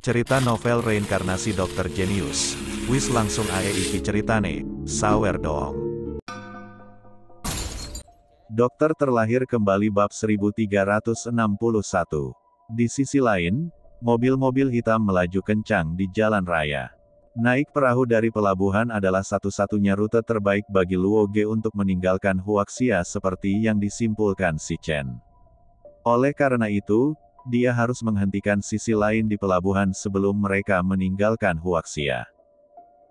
Cerita novel reinkarnasi Dr. Genius. Wis langsung ae iki ceritane, sawer dong. Dokter terlahir kembali bab 1361. Di sisi lain, mobil-mobil hitam melaju kencang di jalan raya. Naik perahu dari pelabuhan adalah satu-satunya rute terbaik bagi Luo Ge untuk meninggalkan Huaxia seperti yang disimpulkan si Chen. Oleh karena itu, dia harus menghentikan sisi lain di pelabuhan sebelum mereka meninggalkan Huaxia.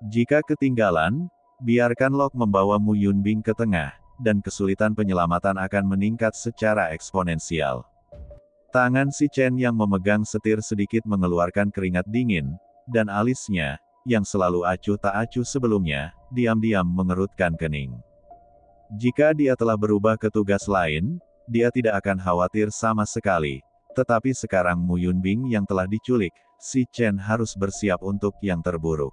Jika ketinggalan, biarkan Lok membawa Mu Yunbing ke tengah, dan kesulitan penyelamatan akan meningkat secara eksponensial. Tangan si Chen yang memegang setir sedikit mengeluarkan keringat dingin, dan alisnya, yang selalu acuh tak acuh sebelumnya, diam-diam mengerutkan kening. Jika dia telah berubah ke tugas lain, dia tidak akan khawatir sama sekali. Tetapi sekarang Mu Yunbing yang telah diculik, si Chen harus bersiap untuk yang terburuk.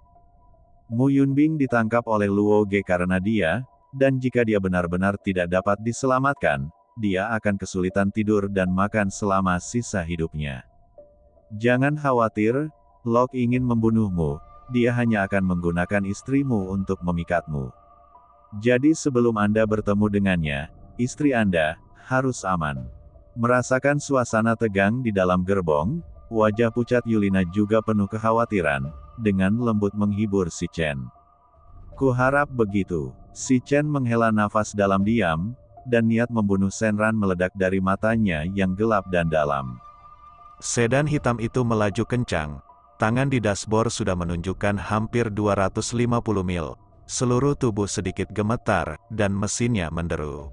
Mu Yunbing ditangkap oleh Luo Ge karena dia, dan jika dia benar-benar tidak dapat diselamatkan, dia akan kesulitan tidur dan makan selama sisa hidupnya. Jangan khawatir, Lok ingin membunuhmu, dia hanya akan menggunakan istrimu untuk memikatmu. Jadi sebelum Anda bertemu dengannya, istri Anda, harus aman. Merasakan suasana tegang di dalam gerbong, wajah pucat Yulina juga penuh kekhawatiran, dengan lembut menghibur si Chen. Kuharap begitu. Si Chen menghela nafas dalam diam, dan niat membunuh Senran meledak dari matanya yang gelap dan dalam. Sedan hitam itu melaju kencang. Tangan di dashboard sudah menunjukkan hampir 250 mil. Seluruh tubuh sedikit gemetar, dan mesinnya menderu.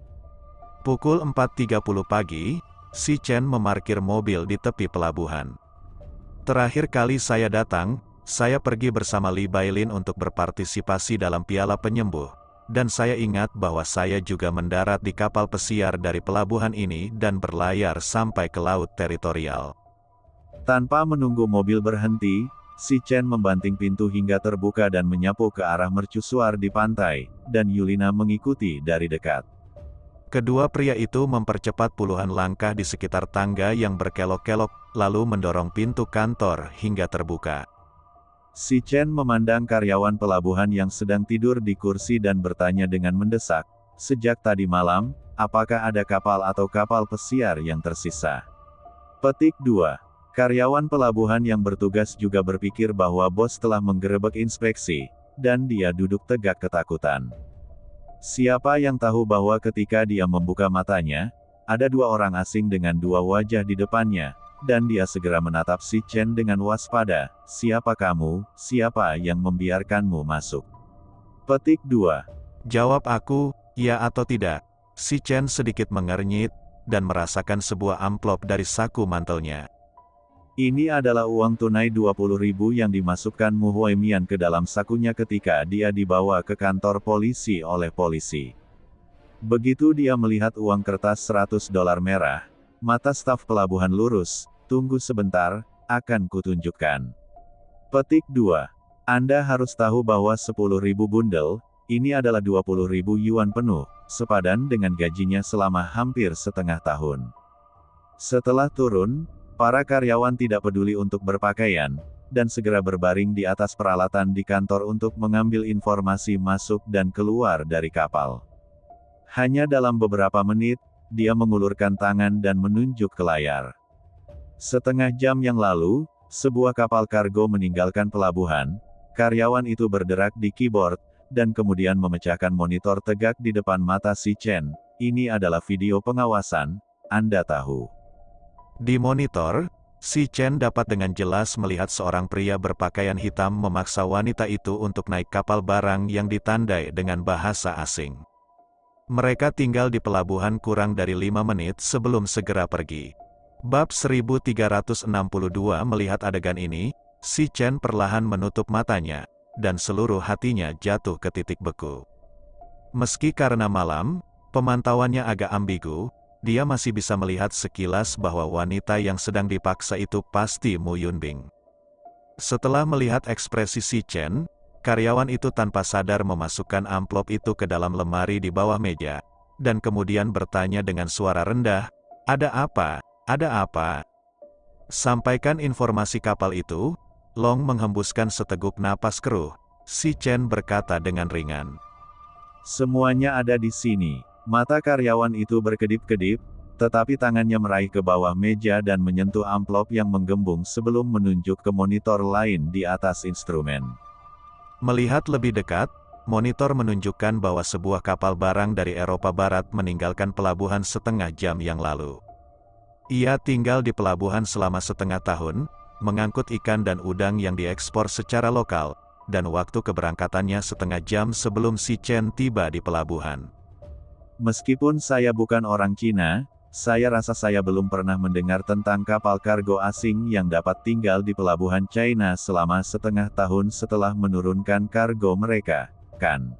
Pukul 4.30 pagi, si Chen memarkir mobil di tepi pelabuhan. Terakhir kali saya datang, saya pergi bersama Li Bailin untuk berpartisipasi dalam piala penyembuh dan saya ingat bahwa saya juga mendarat di kapal pesiar dari pelabuhan ini dan berlayar sampai ke laut teritorial. Tanpa menunggu mobil berhenti, si Chen membanting pintu hingga terbuka dan menyapu ke arah mercusuar di pantai, dan Yulina mengikuti dari dekat. Kedua pria itu mempercepat puluhan langkah di sekitar tangga yang berkelok-kelok, lalu mendorong pintu kantor hingga terbuka. Si Chen memandang karyawan pelabuhan yang sedang tidur di kursi dan bertanya dengan mendesak, sejak tadi malam, apakah ada kapal atau kapal pesiar yang tersisa? Petik 2. Karyawan pelabuhan yang bertugas juga berpikir bahwa bos telah menggerebek inspeksi, dan dia duduk tegak ketakutan. Siapa yang tahu bahwa ketika dia membuka matanya, ada dua orang asing dengan dua wajah di depannya, dan dia segera menatap si Chen dengan waspada, siapa kamu, siapa yang membiarkanmu masuk? Petik 2. Jawab aku, ya atau tidak. Si Chen sedikit mengernyit, dan merasakan sebuah amplop dari saku mantelnya. Ini adalah uang tunai 20 ribu yang dimasukkan Mu Huaimian ke dalam sakunya ketika dia dibawa ke kantor polisi oleh polisi. Begitu dia melihat uang kertas 100 dolar merah, mata staf pelabuhan lurus, Tunggu sebentar, akan kutunjukkan. Petik 2. Anda harus tahu bahwa 10.000 bundel, ini adalah 20.000 yuan penuh, sepadan dengan gajinya selama hampir setengah tahun. Setelah turun, para karyawan tidak peduli untuk berpakaian, dan segera berbaring di atas peralatan di kantor untuk mengambil informasi masuk dan keluar dari kapal. Hanya dalam beberapa menit, dia mengulurkan tangan dan menunjuk ke layar. Setengah jam yang lalu, sebuah kapal kargo meninggalkan pelabuhan, karyawan itu berderak di keyboard, dan kemudian memecahkan monitor tegak di depan mata si Chen. Ini adalah video pengawasan, Anda tahu. Di monitor, si Chen dapat dengan jelas melihat seorang pria berpakaian hitam memaksa wanita itu untuk naik kapal barang yang ditandai dengan bahasa asing. Mereka tinggal di pelabuhan kurang dari lima menit sebelum segera pergi. Bab 1362 melihat adegan ini, si Chen perlahan menutup matanya, dan seluruh hatinya jatuh ke titik beku. Meski karena malam, pemantauannya agak ambigu, dia masih bisa melihat sekilas bahwa wanita yang sedang dipaksa itu pasti Mu Yunbing. Setelah melihat ekspresi si Chen, karyawan itu tanpa sadar memasukkan amplop itu ke dalam lemari di bawah meja, dan kemudian bertanya dengan suara rendah, ada apa? Ada apa? Sampaikan informasi kapal itu, Long menghembuskan seteguk napas keruh. Si Chen berkata dengan ringan. Semuanya ada di sini. Mata karyawan itu berkedip-kedip, tetapi tangannya meraih ke bawah meja dan menyentuh amplop yang menggembung sebelum menunjuk ke monitor lain di atas instrumen. Melihat lebih dekat, monitor menunjukkan bahwa sebuah kapal barang dari Eropa Barat meninggalkan pelabuhan setengah jam yang lalu. Ia tinggal di pelabuhan selama setengah tahun, mengangkut ikan dan udang yang diekspor secara lokal, dan waktu keberangkatannya setengah jam sebelum si Chen tiba di pelabuhan. Meskipun saya bukan orang Cina, saya rasa saya belum pernah mendengar tentang kapal kargo asing yang dapat tinggal di pelabuhan China selama setengah tahun setelah menurunkan kargo mereka, kan?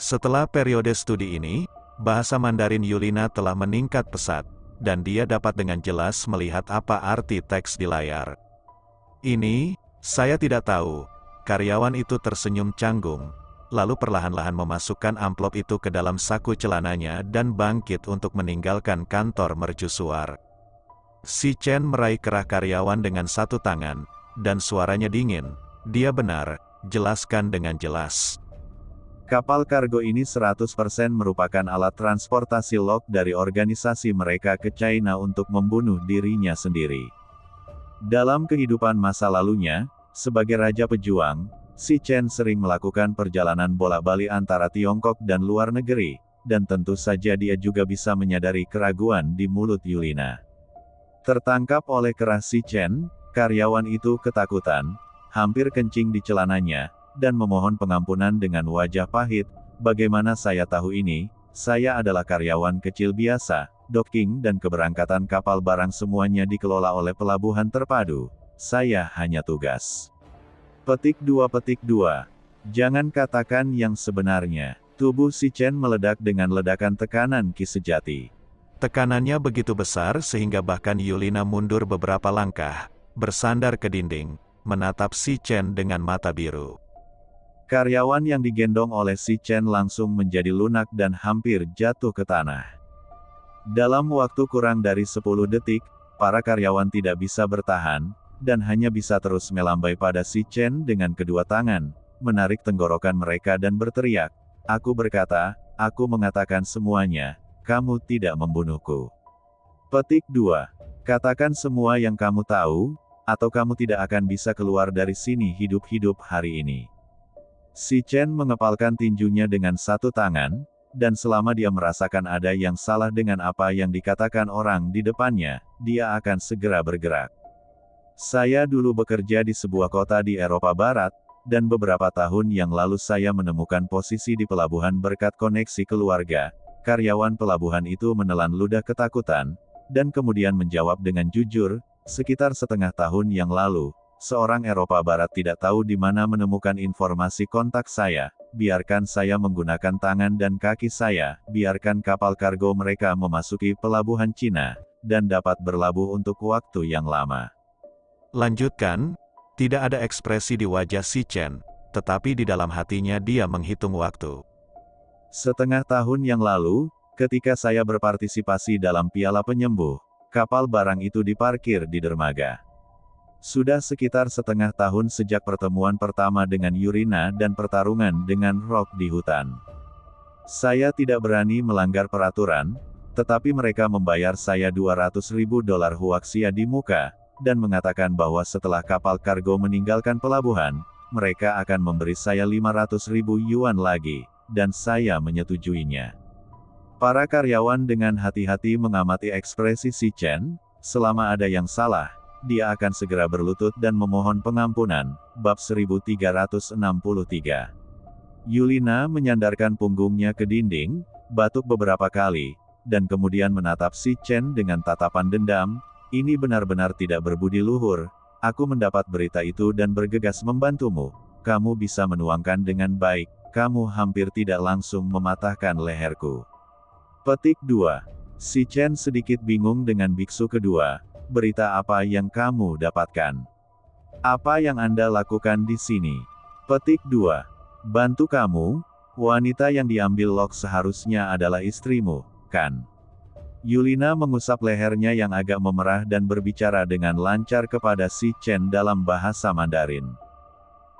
Setelah periode studi ini, bahasa Mandarin Yulina telah meningkat pesat, dan dia dapat dengan jelas melihat apa arti teks di layar. Ini, saya tidak tahu. Karyawan itu tersenyum canggung, lalu perlahan-lahan memasukkan amplop itu ke dalam saku celananya dan bangkit untuk meninggalkan kantor mercusuar. Si Chen meraih kerah karyawan dengan satu tangan, dan suaranya dingin. Dia benar, jelaskan dengan jelas. Kapal kargo ini 100% merupakan alat transportasi log dari organisasi mereka ke China untuk membunuh dirinya sendiri. Dalam kehidupan masa lalunya, sebagai Raja Pejuang, Si Chen sering melakukan perjalanan bolak-balik antara Tiongkok dan luar negeri, dan tentu saja dia juga bisa menyadari keraguan di mulut Yulina. Tertangkap oleh keras Si Chen, karyawan itu ketakutan, hampir kencing di celananya, dan memohon pengampunan dengan wajah pahit, bagaimana saya tahu ini, saya adalah karyawan kecil biasa, docking dan keberangkatan kapal barang semuanya dikelola oleh pelabuhan terpadu. Saya hanya tugas. Petik 2 Petik 2. Jangan katakan yang sebenarnya. Tubuh si Chen meledak dengan ledakan tekanan ki sejati. Tekanannya begitu besar sehingga bahkan Yulina mundur beberapa langkah, bersandar ke dinding, menatap si Chen dengan mata biru. Karyawan yang digendong oleh si Chen langsung menjadi lunak dan hampir jatuh ke tanah. Dalam waktu kurang dari 10 detik, para karyawan tidak bisa bertahan, dan hanya bisa terus melambai pada si Chen dengan kedua tangan, menarik tenggorokan mereka dan berteriak. Aku berkata, aku mengatakan semuanya, kamu tidak membunuhku. Petik 2. Katakan semua yang kamu tahu, atau kamu tidak akan bisa keluar dari sini hidup-hidup hari ini. Si Chen mengepalkan tinjunya dengan satu tangan, dan selama dia merasakan ada yang salah dengan apa yang dikatakan orang di depannya, dia akan segera bergerak. Saya dulu bekerja di sebuah kota di Eropa Barat, dan beberapa tahun yang lalu saya menemukan posisi di pelabuhan berkat koneksi keluarga. Karyawan pelabuhan itu menelan ludah ketakutan, dan kemudian menjawab dengan jujur, sekitar setengah tahun yang lalu, Seorang Eropa Barat tidak tahu di mana menemukan informasi kontak saya, biarkan saya menggunakan tangan dan kaki saya, biarkan kapal kargo mereka memasuki pelabuhan Cina, dan dapat berlabuh untuk waktu yang lama. Lanjutkan, tidak ada ekspresi di wajah si Chen, tetapi di dalam hatinya dia menghitung waktu. Setengah tahun yang lalu, ketika saya berpartisipasi dalam piala penyembuh, kapal barang itu diparkir di dermaga. Sudah sekitar setengah tahun sejak pertemuan pertama dengan Yurina dan pertarungan dengan Rock di hutan. Saya tidak berani melanggar peraturan, tetapi mereka membayar saya 200 ribu dolar huaksia di muka, dan mengatakan bahwa setelah kapal kargo meninggalkan pelabuhan, mereka akan memberi saya 500 ribu yuan lagi, dan saya menyetujuinya. Para karyawan dengan hati-hati mengamati ekspresi si Chen, selama ada yang salah, dia akan segera berlutut dan memohon pengampunan. Bab 1363 Yulina menyandarkan punggungnya ke dinding, batuk beberapa kali, dan kemudian menatap si Chen dengan tatapan dendam, ini benar-benar tidak berbudi luhur, aku mendapat berita itu dan bergegas membantumu, kamu bisa menuangkan dengan baik, kamu hampir tidak langsung mematahkan leherku. Petik 2. Si Chen sedikit bingung dengan biksu kedua, berita apa yang kamu dapatkan? Apa yang Anda lakukan di sini? Petik 2. Bantu kamu, wanita yang diambil Lok seharusnya adalah istrimu, kan? Yulina mengusap lehernya yang agak memerah dan berbicara dengan lancar kepada si Chen dalam bahasa Mandarin.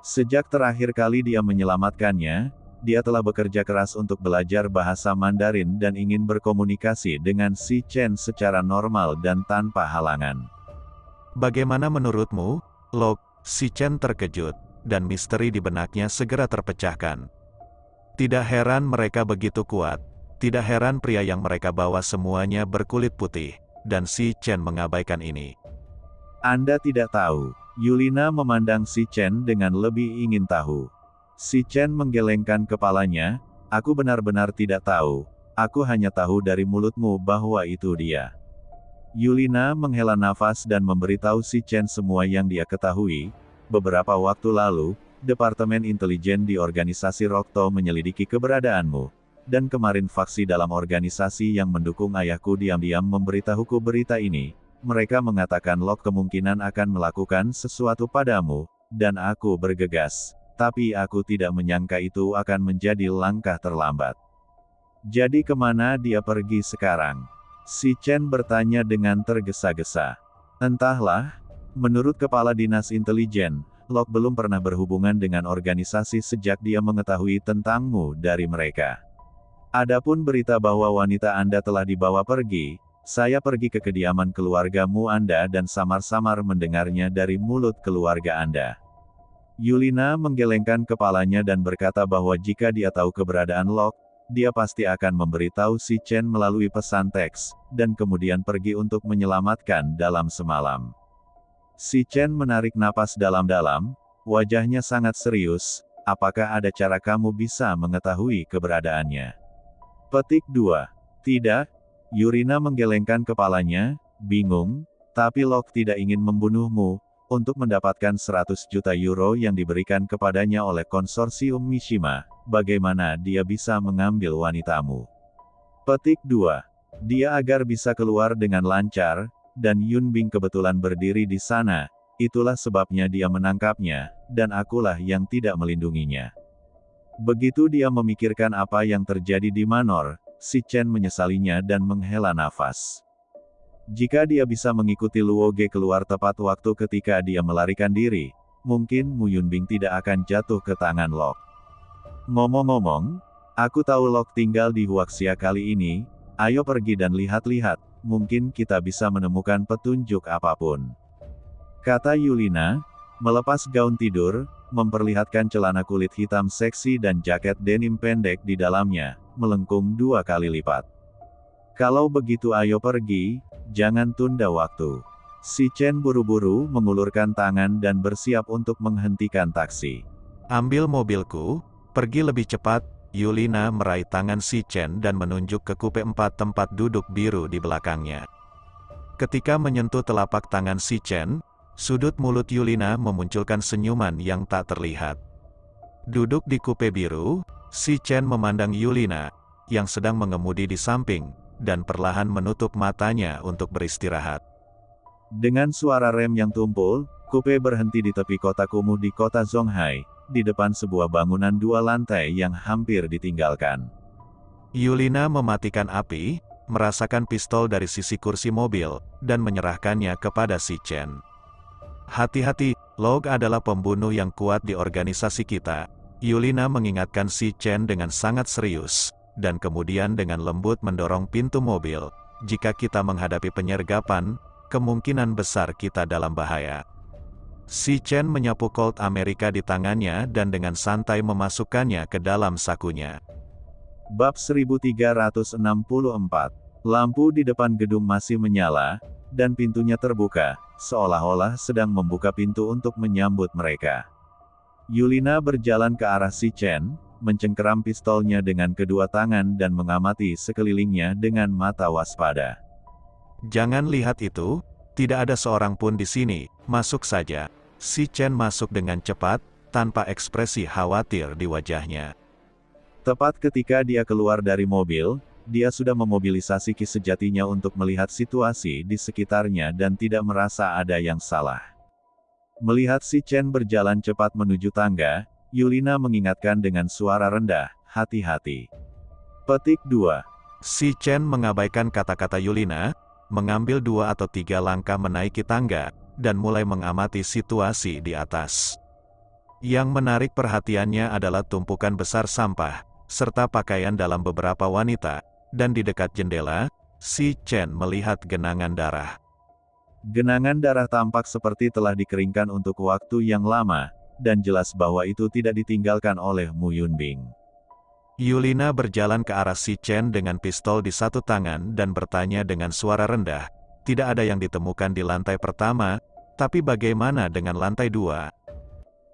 Sejak terakhir kali dia menyelamatkannya, dia telah bekerja keras untuk belajar bahasa Mandarin dan ingin berkomunikasi dengan si Chen secara normal dan tanpa halangan. Bagaimana menurutmu, Lok? Si Chen terkejut, dan misteri di benaknya segera terpecahkan. Tidak heran mereka begitu kuat, tidak heran pria yang mereka bawa semuanya berkulit putih, dan si Chen mengabaikan ini. Anda tidak tahu. Yulina memandang si Chen dengan lebih ingin tahu. Si Chen menggelengkan kepalanya, aku benar-benar tidak tahu, aku hanya tahu dari mulutmu bahwa itu dia. Yulina menghela nafas dan memberitahu si Chen semua yang dia ketahui. Beberapa waktu lalu, Departemen Intelijen di organisasi Rokto menyelidiki keberadaanmu dan kemarin faksi dalam organisasi yang mendukung ayahku diam-diam memberitahuku berita ini, mereka mengatakan Lok kemungkinan akan melakukan sesuatu padamu, dan aku bergegas. Tapi aku tidak menyangka itu akan menjadi langkah terlambat. Jadi ke mana dia pergi sekarang? Si Chen bertanya dengan tergesa-gesa. Entahlah, menurut Kepala Dinas Intelijen, Lok belum pernah berhubungan dengan organisasi sejak dia mengetahui tentangmu dari mereka. Adapun berita bahwa wanita Anda telah dibawa pergi, saya pergi ke kediaman keluargamu Anda dan samar-samar mendengarnya dari mulut keluarga Anda. Yulina menggelengkan kepalanya dan berkata bahwa jika dia tahu keberadaan Lok, dia pasti akan memberitahu si Chen melalui pesan teks, dan kemudian pergi untuk menyelamatkan dalam semalam. Si Chen menarik napas dalam-dalam, wajahnya sangat serius, apakah ada cara kamu bisa mengetahui keberadaannya? Petik 2. Tidak. Yurina menggelengkan kepalanya, bingung, tapi Lok tidak ingin membunuhmu, untuk mendapatkan 100 juta euro yang diberikan kepadanya oleh konsorsium Mishima, bagaimana dia bisa mengambil wanitamu? Petik 2. Dia agar bisa keluar dengan lancar, dan Yun Bing kebetulan berdiri di sana, itulah sebabnya dia menangkapnya, dan akulah yang tidak melindunginya. Begitu dia memikirkan apa yang terjadi di Manor, si Chen menyesalinya dan menghela nafas. Jika dia bisa mengikuti Luo Ge keluar tepat waktu ketika dia melarikan diri, mungkin Mu Yunbing tidak akan jatuh ke tangan Lok. Ngomong-ngomong, aku tahu Lok tinggal di Huaxia kali ini, ayo pergi dan lihat-lihat, mungkin kita bisa menemukan petunjuk apa pun. Kata Yulina, melepas gaun tidur, memperlihatkan celana kulit hitam seksi dan jaket denim pendek di dalamnya, melengkung dua kali lipat. Kalau begitu ayo pergi, jangan tunda waktu. Si Chen buru-buru mengulurkan tangan dan bersiap untuk menghentikan taksi. Ambil mobilku, pergi lebih cepat, Yulina meraih tangan si Chen dan menunjuk ke kupe empat tempat duduk biru di belakangnya. Ketika menyentuh telapak tangan si Chen, Sudut mulut Yulina memunculkan senyuman yang tak terlihat. Duduk di kupe biru, si Chen memandang Yulina, yang sedang mengemudi di samping, dan perlahan menutup matanya untuk beristirahat. Dengan suara rem yang tumpul, kupe berhenti di tepi kota kumuh di kota Zonghai, di depan sebuah bangunan dua lantai yang hampir ditinggalkan. Yulina mematikan api, merasakan pistol dari sisi kursi mobil, dan menyerahkannya kepada si Chen. Hati-hati, Log adalah pembunuh yang kuat di organisasi kita. Yulina mengingatkan si Chen dengan sangat serius, dan kemudian dengan lembut mendorong pintu mobil. Jika kita menghadapi penyergapan, kemungkinan besar kita dalam bahaya. Si Chen menyapu Colt Amerika di tangannya dan dengan santai memasukkannya ke dalam sakunya. Bab 1364 Lampu di depan gedung masih menyala, dan pintunya terbuka, seolah-olah sedang membuka pintu untuk menyambut mereka. Yulina berjalan ke arah si Chen, mencengkeram pistolnya dengan kedua tangan dan mengamati sekelilingnya dengan mata waspada. Jangan lihat itu, tidak ada seorang pun di sini, masuk saja. Si Chen masuk dengan cepat, tanpa ekspresi khawatir di wajahnya. Tepat ketika dia keluar dari mobil, dia sudah memobilisasi ki sejatinya untuk melihat situasi di sekitarnya dan tidak merasa ada yang salah. Melihat si Chen berjalan cepat menuju tangga, Yulina mengingatkan dengan suara rendah, hati-hati. Petik 2. Si Chen mengabaikan kata-kata Yulina, mengambil dua atau tiga langkah menaiki tangga, dan mulai mengamati situasi di atas. Yang menarik perhatiannya adalah tumpukan besar sampah, serta pakaian dalam beberapa wanita, dan di dekat jendela, si Chen melihat genangan darah. Genangan darah tampak seperti telah dikeringkan untuk waktu yang lama, dan jelas bahwa itu tidak ditinggalkan oleh Mu Yunbing. Yulina berjalan ke arah si Chen dengan pistol di satu tangan dan bertanya dengan suara rendah, tidak ada yang ditemukan di lantai pertama, tapi bagaimana dengan lantai dua?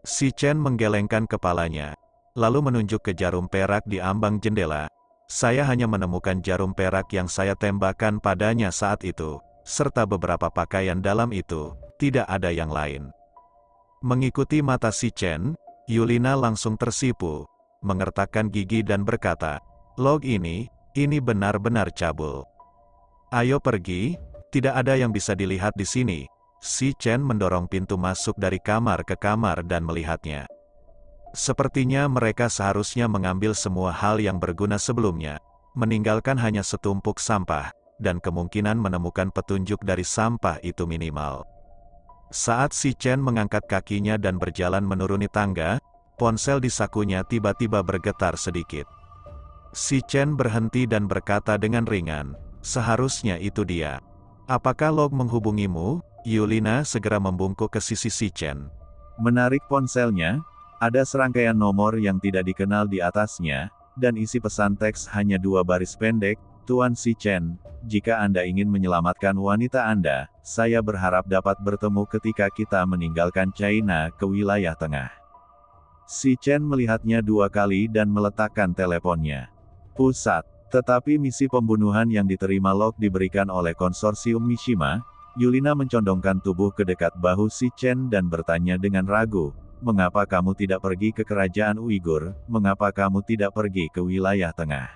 Si Chen menggelengkan kepalanya, lalu menunjuk ke jarum perak di ambang jendela. Saya hanya menemukan jarum perak yang saya tembakkan padanya saat itu, serta beberapa pakaian dalam itu, tidak ada yang lain. Mengikuti mata si Chen, Yulina langsung tersipu, mengertakkan gigi dan berkata, Log ini, ini benar-benar cabul. Ayo pergi, tidak ada yang bisa dilihat di sini, Si Chen mendorong pintu masuk dari kamar ke kamar dan melihatnya. Sepertinya mereka seharusnya mengambil semua hal yang berguna sebelumnya, meninggalkan hanya setumpuk sampah, dan kemungkinan menemukan petunjuk dari sampah itu minimal. Saat si Chen mengangkat kakinya dan berjalan menuruni tangga, ponsel di sakunya tiba-tiba bergetar sedikit. Si Chen berhenti dan berkata dengan ringan, seharusnya itu dia. Apakah log menghubungimu? Yulina segera membungkuk ke sisi si Chen. Menarik ponselnya, ada serangkaian nomor yang tidak dikenal di atasnya, dan isi pesan teks hanya dua baris pendek, Tuan Si Chen, jika Anda ingin menyelamatkan wanita Anda, saya berharap dapat bertemu ketika kita meninggalkan China ke wilayah tengah. Si Chen melihatnya dua kali dan meletakkan teleponnya. Pusat. Tetapi misi pembunuhan yang diterima Lok diberikan oleh konsorsium Mishima, Yulina mencondongkan tubuh ke dekat bahu si Chen dan bertanya dengan ragu, mengapa kamu tidak pergi ke kerajaan Uighur, mengapa kamu tidak pergi ke wilayah tengah?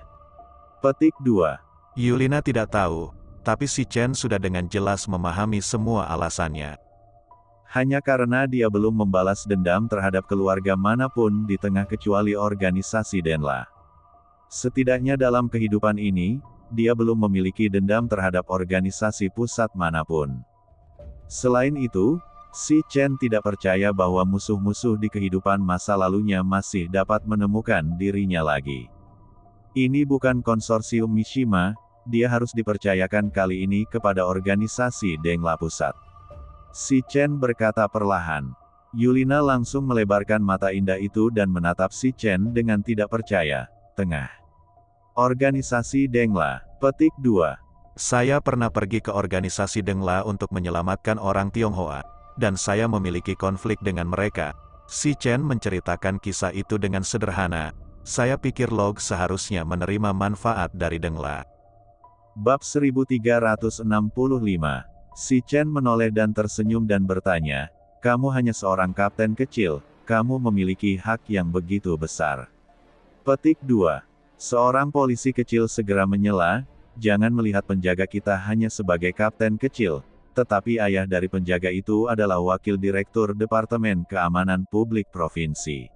Petik 2. Yulina tidak tahu, tapi si Chen sudah dengan jelas memahami semua alasannya. Hanya karena dia belum membalas dendam terhadap keluarga mana pun di tengah kecuali organisasi Denla. Setidaknya dalam kehidupan ini, dia belum memiliki dendam terhadap organisasi pusat mana pun. Selain itu, Si Chen tidak percaya bahwa musuh-musuh di kehidupan masa lalunya masih dapat menemukan dirinya lagi. Ini bukan konsorsium Mishima, dia harus dipercayakan kali ini kepada organisasi Dengla Pusat. Si Chen berkata perlahan. Yulina langsung melebarkan mata indah itu dan menatap si Chen dengan tidak percaya. Tengah. Organisasi Dengla. Petik 2. Saya pernah pergi ke organisasi Dengla untuk menyelamatkan orang Tionghoa, dan saya memiliki konflik dengan mereka. Si Chen menceritakan kisah itu dengan sederhana. Saya pikir Log seharusnya menerima manfaat dari Dengla. Bab 1365. Si Chen menoleh dan tersenyum dan bertanya, kamu hanya seorang kapten kecil, kamu memiliki hak yang begitu besar. Petik 2. Seorang polisi kecil segera menyela, jangan melihat penjaga kita hanya sebagai kapten kecil, tetapi ayah dari penjaga itu adalah wakil direktur Departemen Keamanan Publik Provinsi.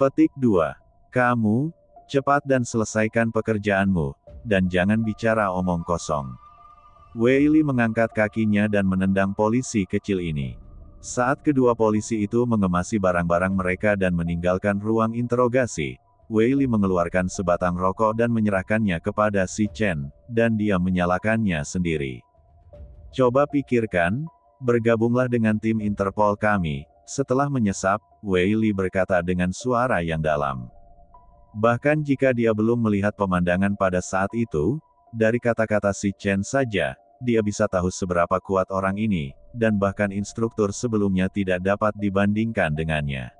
Petik 2. Kamu, cepat dan selesaikan pekerjaanmu, dan jangan bicara omong kosong. Weili mengangkat kakinya dan menendang polisi kecil ini. Saat kedua polisi itu mengemasi barang-barang mereka dan meninggalkan ruang interogasi, Wei Li mengeluarkan sebatang rokok dan menyerahkannya kepada si Chen, dan dia menyalakannya sendiri. Coba pikirkan, bergabunglah dengan tim Interpol kami. Setelah menyesap, Wei Li berkata dengan suara yang dalam. Bahkan jika dia belum melihat pemandangan pada saat itu, dari kata-kata si Chen saja, dia bisa tahu seberapa kuat orang ini, dan bahkan instruktur sebelumnya tidak dapat dibandingkan dengannya.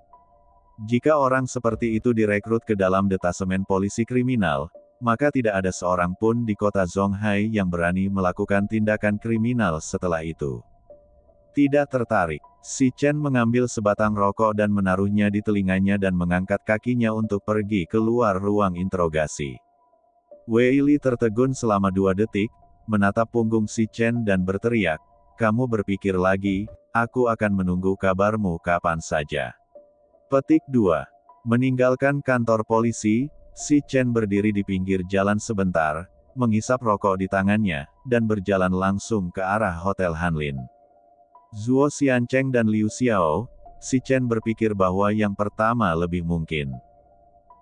Jika orang seperti itu direkrut ke dalam detasemen polisi kriminal, maka tidak ada seorang pun di kota Zonghai yang berani melakukan tindakan kriminal setelah itu. Tidak tertarik, si Chen mengambil sebatang rokok dan menaruhnya di telinganya dan mengangkat kakinya untuk pergi keluar ruang interogasi. Wei Li tertegun selama dua detik, menatap punggung si Chen dan berteriak, kamu berpikir lagi, aku akan menunggu kabarmu kapan saja. Petik 2. Meninggalkan kantor polisi, si Chen berdiri di pinggir jalan sebentar, menghisap rokok di tangannya, dan berjalan langsung ke arah Hotel Hanlin. Zuo Xiancheng dan Liu Xiao, si Chen berpikir bahwa yang pertama lebih mungkin.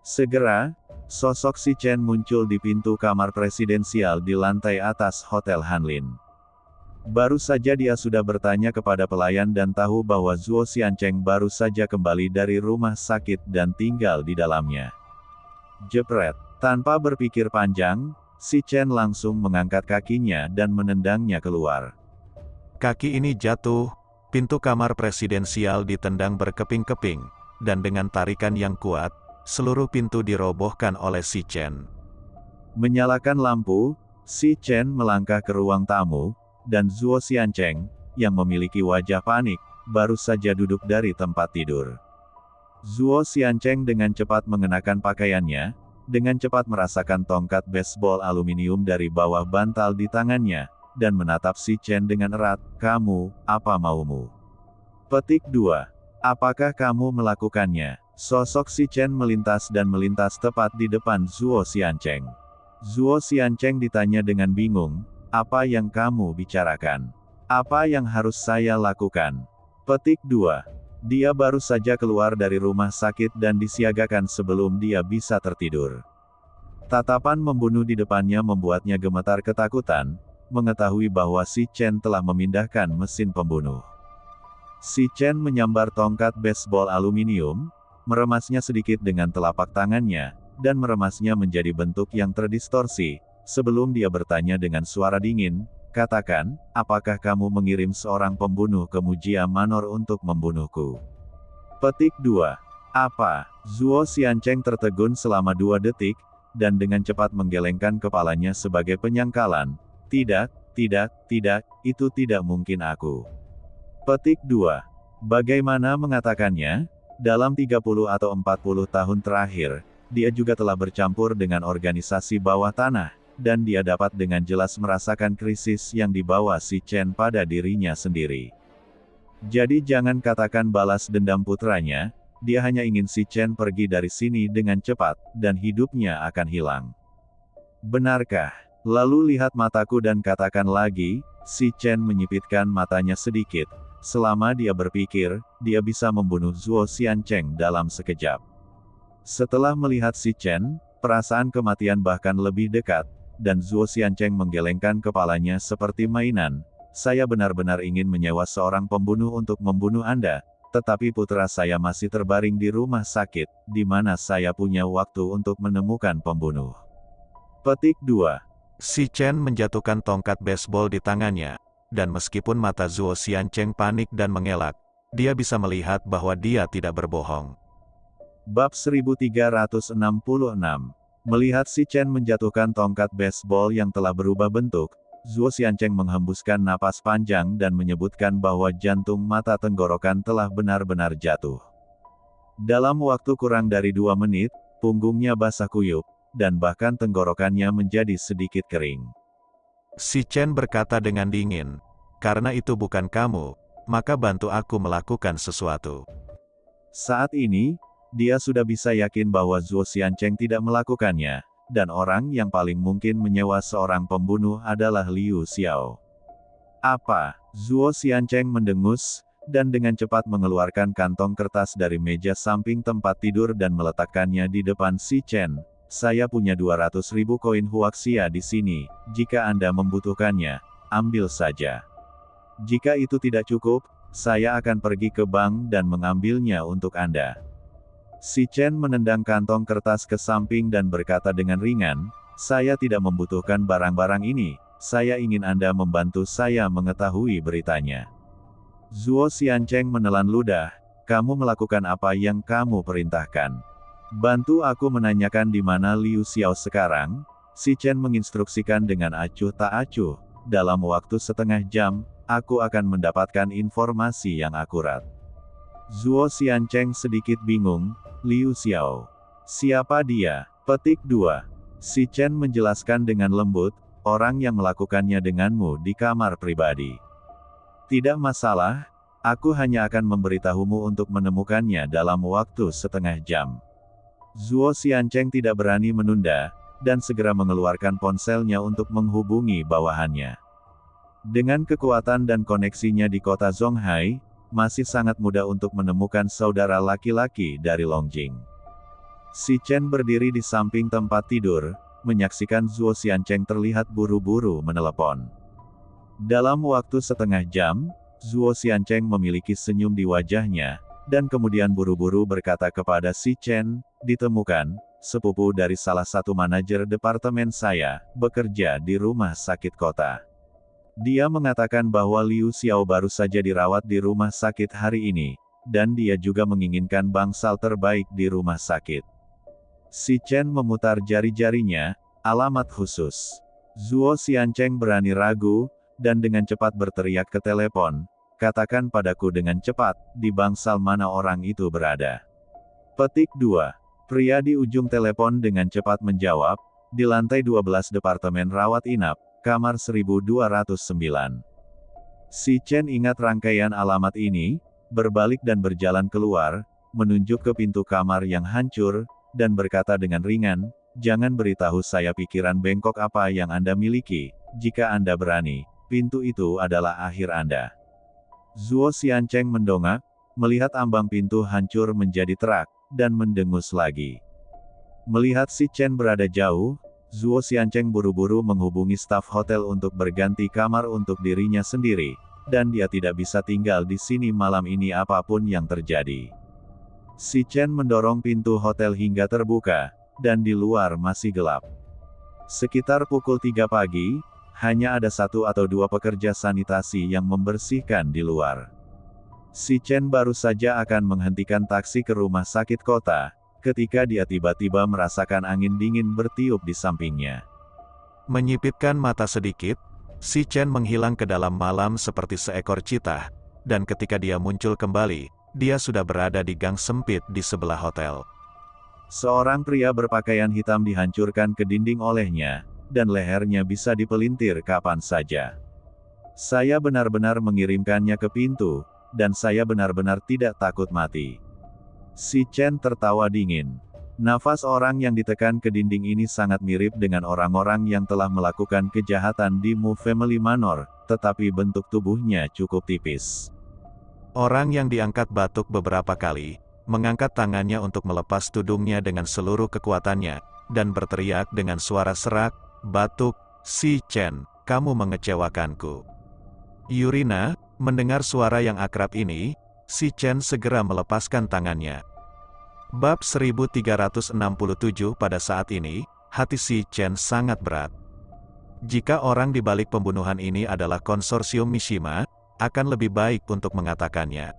Segera, sosok si Chen muncul di pintu kamar presidensial di lantai atas Hotel Hanlin. Baru saja dia sudah bertanya kepada pelayan dan tahu bahwa Zuo Xiancheng baru saja kembali dari rumah sakit dan tinggal di dalamnya. Jepret, tanpa berpikir panjang, si Chen langsung mengangkat kakinya dan menendangnya keluar. Kaki ini jatuh, pintu kamar presidensial ditendang berkeping-keping, dan dengan tarikan yang kuat, seluruh pintu dirobohkan oleh si Chen. Menyalakan lampu, si Chen melangkah ke ruang tamu, dan Zuo Xiancheng, yang memiliki wajah panik, baru saja duduk dari tempat tidur. Zuo Xiancheng dengan cepat mengenakan pakaiannya, dengan cepat merasakan tongkat baseball aluminium dari bawah bantal di tangannya, dan menatap si Chen dengan erat, kamu, apa maumu? Petik 2. Apakah kamu melakukannya? Sosok si Chen melintas dan melintas tepat di depan Zuo Xiancheng. Zuo Xiancheng ditanya dengan bingung, apa yang kamu bicarakan? Apa yang harus saya lakukan? Petik 2. Dia baru saja keluar dari rumah sakit dan disiagakan sebelum dia bisa tertidur. Tatapan membunuh di depannya membuatnya gemetar ketakutan, mengetahui bahwa si Chen telah memindahkan mesin pembunuh. Si Chen menyambar tongkat baseball aluminium, meremasnya sedikit dengan telapak tangannya, dan meremasnya menjadi bentuk yang terdistorsi, Sebelum dia bertanya dengan suara dingin, katakan, apakah kamu mengirim seorang pembunuh ke Mujia Manor untuk membunuhku? Petik 2. Apa? Zuo Xiancheng tertegun selama dua detik, dan dengan cepat menggelengkan kepalanya sebagai penyangkalan. Tidak, tidak, tidak, itu tidak mungkin aku. Petik 2. Bagaimana mengatakannya? Dalam 30 atau 40 tahun terakhir, dia juga telah bercampur dengan organisasi bawah tanah, dan dia dapat dengan jelas merasakan krisis yang dibawa si Chen pada dirinya sendiri. Jadi jangan katakan balas dendam putranya, dia hanya ingin si Chen pergi dari sini dengan cepat, dan hidupnya akan hilang. Benarkah? Lalu lihat mataku dan katakan lagi, si Chen menyipitkan matanya sedikit, selama dia berpikir, dia bisa membunuh Zuo Xiancheng dalam sekejap. Setelah melihat si Chen, perasaan kematian bahkan lebih dekat, dan Zuo Xiancheng menggelengkan kepalanya seperti mainan, saya benar-benar ingin menyewa seorang pembunuh untuk membunuh Anda, tetapi putra saya masih terbaring di rumah sakit, di mana saya punya waktu untuk menemukan pembunuh. Petik 2. Si Chen menjatuhkan tongkat baseball di tangannya, dan meskipun mata Zuo Xiancheng panik dan mengelak, dia bisa melihat bahwa dia tidak berbohong. Bab 1366 Melihat si Chen menjatuhkan tongkat baseball yang telah berubah bentuk, Zuo Xiancheng menghembuskan napas panjang dan menyebutkan bahwa jantung mata tenggorokan telah benar-benar jatuh. Dalam waktu kurang dari dua menit, punggungnya basah kuyup, dan bahkan tenggorokannya menjadi sedikit kering. Si Chen berkata dengan dingin, karena itu bukan kamu, maka bantu aku melakukan sesuatu. Saat ini, dia sudah bisa yakin bahwa Zuo Xiancheng tidak melakukannya, dan orang yang paling mungkin menyewa seorang pembunuh adalah Liu Xiao. Apa? Zuo Xiancheng mendengus, dan dengan cepat mengeluarkan kantong kertas dari meja samping tempat tidur dan meletakkannya di depan si Chen. Saya punya 200 ribu koin Huaxia di sini, jika Anda membutuhkannya, ambil saja. Jika itu tidak cukup, saya akan pergi ke bank dan mengambilnya untuk Anda. Si Chen menendang kantong kertas ke samping dan berkata dengan ringan, saya tidak membutuhkan barang-barang ini, saya ingin Anda membantu saya mengetahui beritanya. Zuo Xiancheng menelan ludah, kamu melakukan apa yang kamu perintahkan. Bantu aku menanyakan di mana Liu Xiao sekarang, si Chen menginstruksikan dengan acuh tak acuh, dalam waktu setengah jam, aku akan mendapatkan informasi yang akurat. Zuo Xiancheng sedikit bingung, Liu Xiao. Siapa dia? Petik 2. Si Chen menjelaskan dengan lembut, orang yang melakukannya denganmu di kamar pribadi. Tidak masalah, aku hanya akan memberitahumu untuk menemukannya dalam waktu setengah jam. Zuo Xiancheng tidak berani menunda, dan segera mengeluarkan ponselnya untuk menghubungi bawahannya. Dengan kekuatan dan koneksinya di kota Zonghai, masih sangat mudah untuk menemukan saudara laki-laki dari Longjing. Si Chen berdiri di samping tempat tidur, menyaksikan Zuo Xiancheng terlihat buru-buru menelepon. Dalam waktu setengah jam, Zuo Xiancheng memiliki senyum di wajahnya, dan kemudian buru-buru berkata kepada si Chen, ditemukan, sepupu dari salah satu manajer departemen saya, bekerja di rumah sakit kota. Dia mengatakan bahwa Liu Xiao baru saja dirawat di rumah sakit hari ini, dan dia juga menginginkan bangsal terbaik di rumah sakit. Si Chen memutar jari-jarinya, alamat khusus. Zuo Xiancheng berani ragu, dan dengan cepat berteriak ke telepon, Katakan padaku dengan cepat, di bangsal mana orang itu berada. Petik 2. Pria di ujung telepon dengan cepat menjawab, di lantai 12 Departemen Rawat Inap, kamar 1209. Si Chen ingat rangkaian alamat ini, berbalik dan berjalan keluar, menunjuk ke pintu kamar yang hancur, dan berkata dengan ringan, jangan beritahu saya pikiran bengkok apa yang Anda miliki, jika Anda berani, pintu itu adalah akhir Anda. Zuo Xiancheng mendongak, melihat ambang pintu hancur menjadi terak, dan mendengus lagi. Melihat si Chen berada jauh, Zuo Xiancheng buru-buru menghubungi staf hotel untuk berganti kamar untuk dirinya sendiri, dan dia tidak bisa tinggal di sini malam ini apa pun yang terjadi. Si Chen mendorong pintu hotel hingga terbuka, dan di luar masih gelap. Sekitar pukul 3 pagi, hanya ada satu atau dua pekerja sanitasi yang membersihkan di luar. Si Chen baru saja akan menghentikan taksi ke rumah sakit kota, ketika dia tiba-tiba merasakan angin dingin bertiup di sampingnya. Menyipitkan mata sedikit, si Chen menghilang ke dalam malam seperti seekor citah, dan ketika dia muncul kembali, dia sudah berada di gang sempit di sebelah hotel. Seorang pria berpakaian hitam dihancurkan ke dinding olehnya, dan lehernya bisa dipelintir kapan saja. Saya benar-benar mengirimkannya ke pintu, dan saya benar-benar tidak takut mati. Si Chen tertawa dingin. Nafas orang yang ditekan ke dinding ini sangat mirip dengan orang-orang yang telah melakukan kejahatan di Mu Family Manor, tetapi bentuk tubuhnya cukup tipis. Orang yang diangkat batuk beberapa kali, mengangkat tangannya untuk melepas tudungnya dengan seluruh kekuatannya, dan berteriak dengan suara serak, batuk, si Chen, kamu mengecewakanku. Yurina, mendengar suara yang akrab ini, si Chen segera melepaskan tangannya. Bab 1367 pada saat ini, hati si Chen sangat berat. Jika orang di balik pembunuhan ini adalah konsorsium Mishima, akan lebih baik untuk mengatakannya.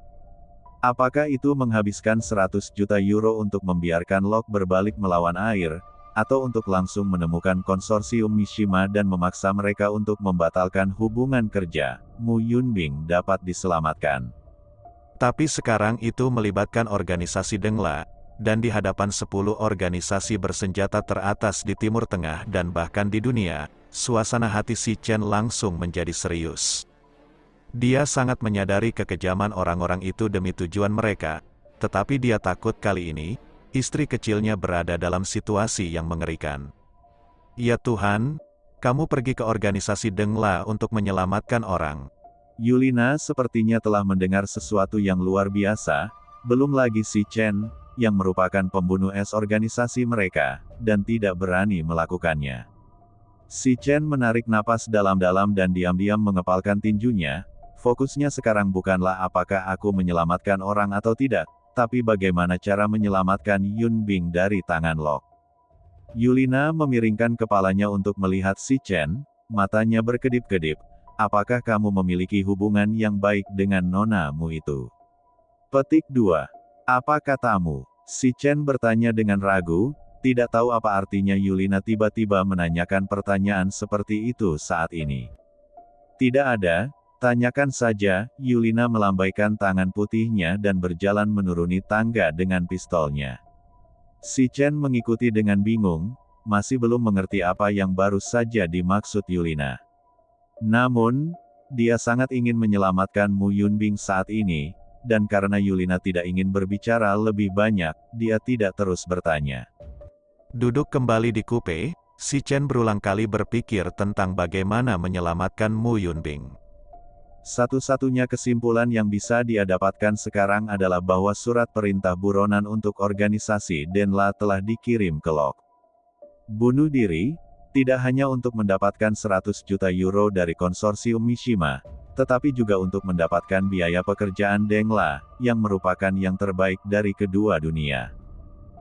Apakah itu menghabiskan 100 juta euro untuk membiarkan Lok berbalik melawan air, atau untuk langsung menemukan konsorsium Mishima dan memaksa mereka untuk membatalkan hubungan kerja, Mu Yunbing dapat diselamatkan. Tapi sekarang itu melibatkan organisasi Dengla, dan di hadapan 10 organisasi bersenjata teratas di Timur Tengah dan bahkan di dunia, suasana hati si Chen langsung menjadi serius. Dia sangat menyadari kekejaman orang-orang itu demi tujuan mereka, tetapi dia takut kali ini, istri kecilnya berada dalam situasi yang mengerikan. Ya Tuhan, kamu pergi ke organisasi Dengla untuk menyelamatkan orang. Yulina sepertinya telah mendengar sesuatu yang luar biasa, belum lagi si Chen, yang merupakan pembunuh es organisasi mereka, dan tidak berani melakukannya. Si Chen menarik napas dalam-dalam dan diam-diam mengepalkan tinjunya, fokusnya sekarang bukanlah apakah aku menyelamatkan orang atau tidak, tapi bagaimana cara menyelamatkan Yun Bing dari tangan Lok? Yulina memiringkan kepalanya untuk melihat si Chen, matanya berkedip-kedip. Apakah kamu memiliki hubungan yang baik dengan nonamu itu? Petik 2. Apa katamu? Si Chen bertanya dengan ragu, tidak tahu apa artinya Yulina tiba-tiba menanyakan pertanyaan seperti itu saat ini. Tidak ada, Tanyakan saja, Yulina melambaikan tangan putihnya dan berjalan menuruni tangga dengan pistolnya. Si Chen mengikuti dengan bingung, masih belum mengerti apa yang baru saja dimaksud Yulina. Namun, dia sangat ingin menyelamatkan Mu Yunbing saat ini, dan karena Yulina tidak ingin berbicara lebih banyak, dia tidak terus bertanya. Duduk kembali di kupe, Si Chen berulang kali berpikir tentang bagaimana menyelamatkan Mu Yunbing. Satu-satunya kesimpulan yang bisa dia dapatkan sekarang adalah bahwa surat perintah buronan untuk organisasi Denla telah dikirim ke Lok. Bunuh diri, tidak hanya untuk mendapatkan 100 juta euro dari konsorsium Mishima, tetapi juga untuk mendapatkan biaya pekerjaan Dengla, yang merupakan yang terbaik dari kedua dunia.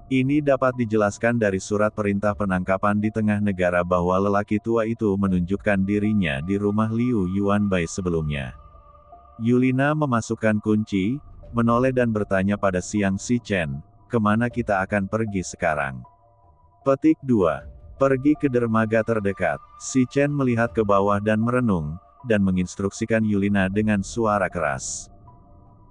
Ini dapat dijelaskan dari surat perintah penangkapan di tengah negara bahwa lelaki tua itu menunjukkan dirinya di rumah Liu Yuanbai sebelumnya. Yulina memasukkan kunci, menoleh dan bertanya pada Siang Si Chen, ke mana kita akan pergi sekarang? Petik 2. Pergi ke dermaga terdekat. Si Chen melihat ke bawah dan merenung, dan menginstruksikan Yulina dengan suara keras.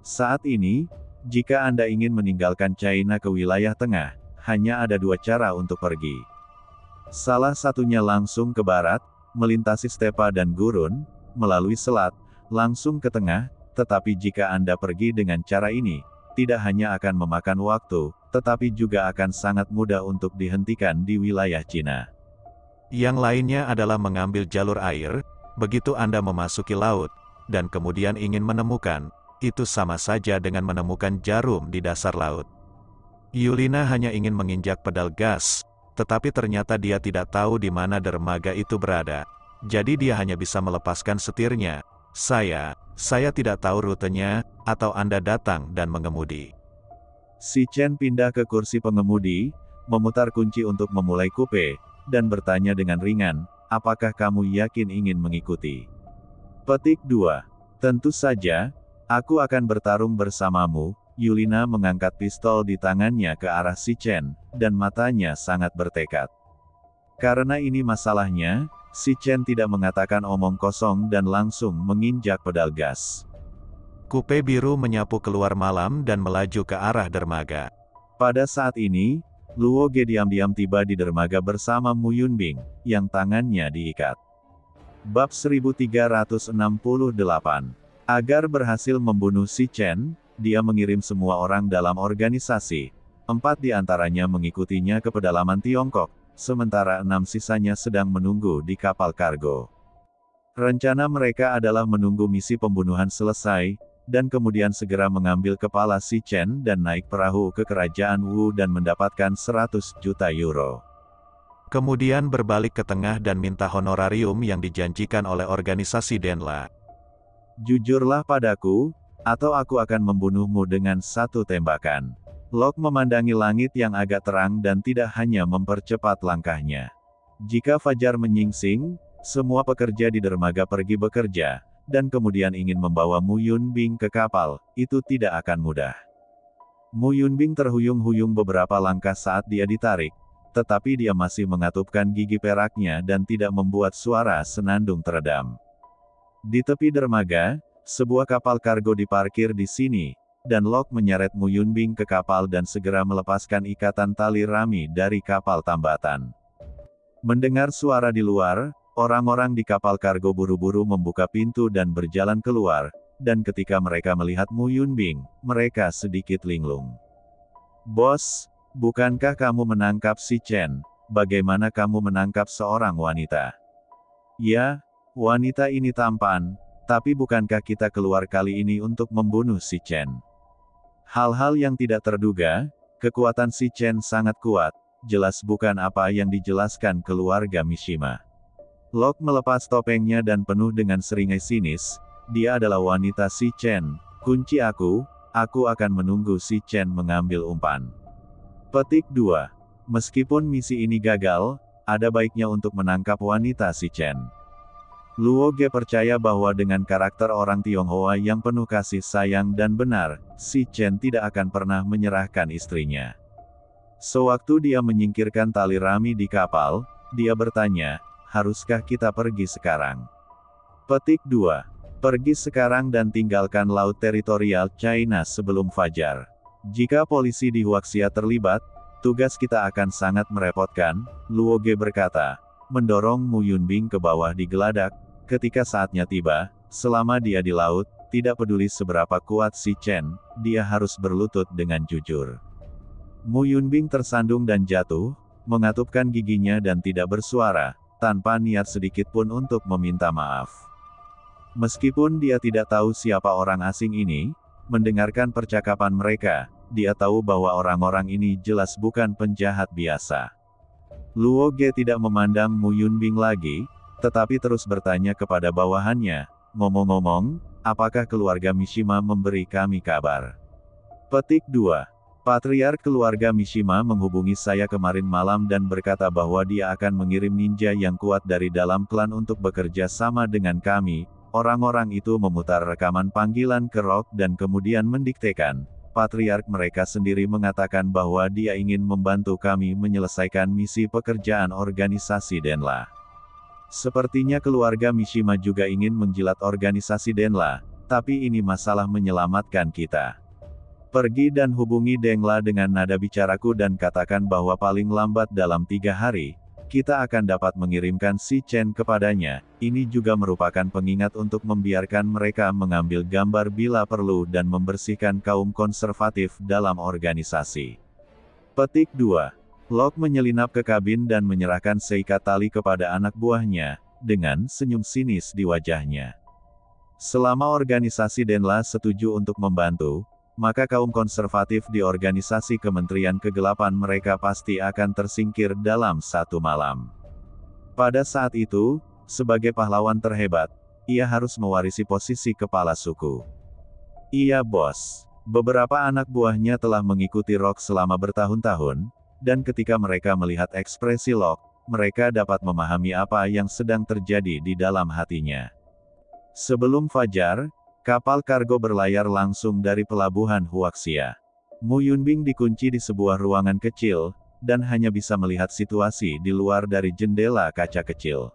Saat ini, jika Anda ingin meninggalkan China ke wilayah tengah, hanya ada dua cara untuk pergi. Salah satunya langsung ke barat, melintasi stepa dan gurun, melalui selat, langsung ke tengah, tetapi jika Anda pergi dengan cara ini, tidak hanya akan memakan waktu, tetapi juga akan sangat mudah untuk dihentikan di wilayah Cina. Yang lainnya adalah mengambil jalur air, begitu Anda memasuki laut, dan kemudian ingin menemukan, itu sama saja dengan menemukan jarum di dasar laut. Yulina hanya ingin menginjak pedal gas, tetapi ternyata dia tidak tahu di mana dermaga itu berada. Jadi dia hanya bisa melepaskan setirnya. Saya, saya tidak tahu rutenya, atau Anda datang dan mengemudi. Si Chen pindah ke kursi pengemudi, memutar kunci untuk memulai kupe, dan bertanya dengan ringan, apakah kamu yakin ingin mengikuti? Petik 2. Tentu saja, Aku akan bertarung bersamamu, Yulina mengangkat pistol di tangannya ke arah si Chen, dan matanya sangat bertekad. Karena ini masalahnya, si Chen tidak mengatakan omong kosong dan langsung menginjak pedal gas. Kupe biru menyapu keluar malam dan melaju ke arah dermaga. Pada saat ini, Luo Ge diam-diam tiba di dermaga bersama Mu Yunbing, yang tangannya diikat. Bab 1368 Agar berhasil membunuh si Chen, dia mengirim semua orang dalam organisasi. Empat di antaranya mengikutinya ke pedalaman Tiongkok, sementara enam sisanya sedang menunggu di kapal kargo. Rencana mereka adalah menunggu misi pembunuhan selesai, dan kemudian segera mengambil kepala si Chen dan naik perahu ke kerajaan Wu dan mendapatkan 100 juta euro. Kemudian berbalik ke tengah dan minta honorarium yang dijanjikan oleh organisasi Denla. Jujurlah padaku, atau aku akan membunuhmu dengan satu tembakan. Lok memandangi langit yang agak terang dan tidak hanya mempercepat langkahnya. Jika Fajar menyingsing, semua pekerja di dermaga pergi bekerja, dan kemudian ingin membawa Mu Yunbing ke kapal, itu tidak akan mudah. Mu Yunbing terhuyung-huyung beberapa langkah saat dia ditarik, tetapi dia masih mengatupkan gigi peraknya dan tidak membuat suara senandung teredam. Di tepi dermaga, sebuah kapal kargo diparkir di sini, dan Lok menyeret Mu Yunbing ke kapal dan segera melepaskan ikatan tali rami dari kapal tambatan. Mendengar suara di luar, orang-orang di kapal kargo buru-buru membuka pintu dan berjalan keluar, dan ketika mereka melihat Mu Yunbing, mereka sedikit linglung. Bos, bukankah kamu menangkap si Chen? Bagaimana kamu menangkap seorang wanita? Ya, Wanita ini tampan, tapi bukankah kita keluar kali ini untuk membunuh si Chen? Hal-hal yang tidak terduga, kekuatan si Chen sangat kuat, jelas bukan apa yang dijelaskan keluarga Mishima. Lok melepas topengnya dan penuh dengan seringai sinis, dia adalah wanita si Chen, kunci aku, aku akan menunggu si Chen mengambil umpan. Petik 2. Meskipun misi ini gagal, ada baiknya untuk menangkap wanita si Chen. Luo Ge percaya bahwa dengan karakter orang Tionghoa yang penuh kasih sayang dan benar, si Chen tidak akan pernah menyerahkan istrinya. Sewaktu dia menyingkirkan tali rami di kapal, dia bertanya, haruskah kita pergi sekarang? Petik 2. Pergi sekarang dan tinggalkan laut teritorial China sebelum fajar. Jika polisi di Huaxia terlibat, tugas kita akan sangat merepotkan, Luo Ge berkata, mendorong Mu Yunbing ke bawah di geladak, Ketika saatnya tiba, selama dia di laut, tidak peduli seberapa kuat si Chen, dia harus berlutut dengan jujur. Mu Yunbing tersandung dan jatuh, mengatupkan giginya dan tidak bersuara, tanpa niat sedikit pun untuk meminta maaf. Meskipun dia tidak tahu siapa orang asing ini, mendengarkan percakapan mereka, dia tahu bahwa orang-orang ini jelas bukan penjahat biasa. Luo Ge tidak memandang Mu Yunbing lagi, tetapi terus bertanya kepada bawahannya, ngomong-ngomong, apakah keluarga Mishima memberi kami kabar? Petik 2. Patriark keluarga Mishima menghubungi saya kemarin malam dan berkata bahwa dia akan mengirim ninja yang kuat dari dalam klan untuk bekerja sama dengan kami. Orang-orang itu memutar rekaman panggilan ke Rock dan kemudian mendiktekan patriark mereka sendiri mengatakan bahwa dia ingin membantu kami menyelesaikan misi pekerjaan organisasi Denla. Sepertinya keluarga Mishima juga ingin menjilat organisasi Denla, tapi ini masalah menyelamatkan kita. Pergi dan hubungi Dengla dengan nada bicaraku dan katakan bahwa paling lambat dalam tiga hari, kita akan dapat mengirimkan si Chen kepadanya. Ini juga merupakan pengingat untuk membiarkan mereka mengambil gambar bila perlu dan membersihkan kaum konservatif dalam organisasi. Petik 2. Locke menyelinap ke kabin dan menyerahkan seikat tali kepada anak buahnya, dengan senyum sinis di wajahnya. Selama organisasi Denla setuju untuk membantu, maka kaum konservatif di organisasi Kementerian Kegelapan mereka pasti akan tersingkir dalam satu malam. Pada saat itu, sebagai pahlawan terhebat, ia harus mewarisi posisi kepala suku. Iya bos, beberapa anak buahnya telah mengikuti Rock selama bertahun-tahun, dan ketika mereka melihat ekspresi Locke, mereka dapat memahami apa yang sedang terjadi di dalam hatinya. Sebelum Fajar, Kapal kargo berlayar langsung dari pelabuhan Huaxia. Mu Yunbing dikunci di sebuah ruangan kecil, dan hanya bisa melihat situasi di luar dari jendela kaca kecil.